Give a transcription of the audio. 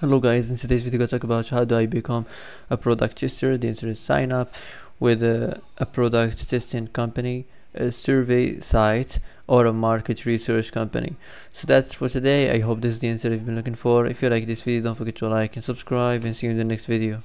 Hello guys, in today's video I'm talk about how do I become a product tester. The answer is sign up with a, a product testing company, a survey site or a market research company. So that's for today. I hope this is the answer you've been looking for. If you like this video don't forget to like and subscribe and see you in the next video.